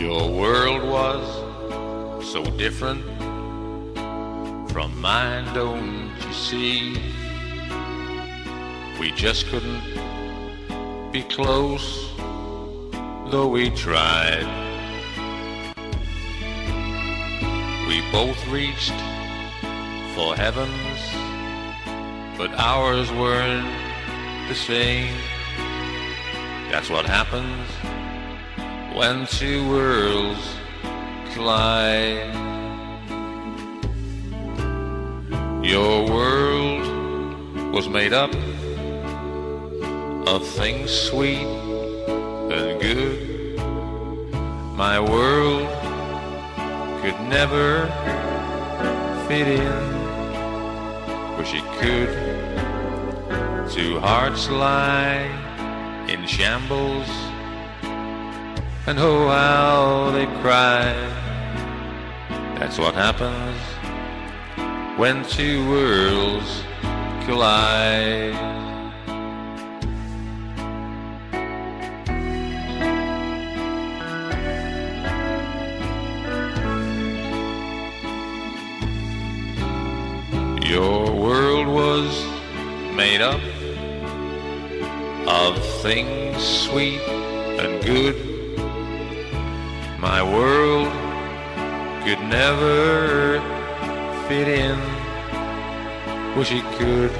Your world was so different from mine, don't you see? We just couldn't be close, though we tried. We both reached for heavens, but ours weren't the same. That's what happens when two worlds collide. Your world was made up of things sweet and good. My world could never fit in. Wish it could. Two hearts lie in shambles, and oh how they cry. That's what happens when two worlds collide. Your world was made up of things sweet and good. My world could never fit in. Wish it could.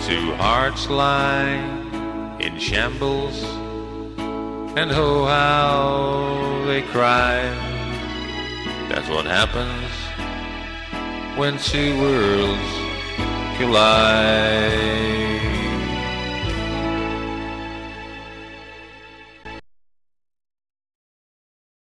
Two hearts lie in shambles, and oh how they cry. That's what happens when two worlds collide.